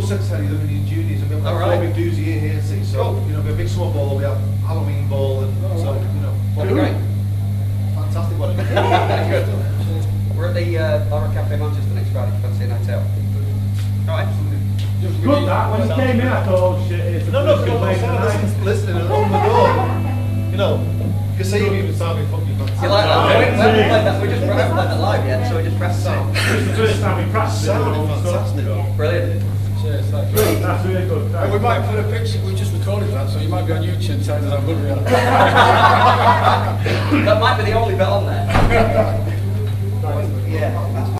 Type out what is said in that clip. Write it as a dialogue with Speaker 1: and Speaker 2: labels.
Speaker 1: Sussex Harry, they're in juniors, and we have
Speaker 2: All
Speaker 1: like
Speaker 2: right.
Speaker 1: four big dudes here, here, see, so,
Speaker 2: Cool.
Speaker 1: you know, we have a big summer ball, we have Halloween ball, and so, you know.
Speaker 2: That'd be great.
Speaker 1: Fantastic one.
Speaker 2: Good. We're at the uh, Horror Cafe Manchester next Friday, fancy a night out. All right.
Speaker 3: Good that, when you came in I thought, oh shit, it's a
Speaker 1: No, no,
Speaker 3: good
Speaker 1: because
Speaker 3: place
Speaker 1: I'm
Speaker 3: tonight.
Speaker 1: listening, listening and on the door. You know, you can see him even sounding fucking fantastic.
Speaker 2: You like that? We haven't we haven't played that, we just we haven't played that live yet, so we just pressed it.
Speaker 3: This is the first time we practiced it.
Speaker 1: Sounding fantastic.
Speaker 2: Brilliant.
Speaker 4: Cheers, thank you.
Speaker 3: That's really good.
Speaker 4: And we might put a picture, we just recorded that, so you might be on YouTube telling us how good we are.
Speaker 2: That might be the only bit on there.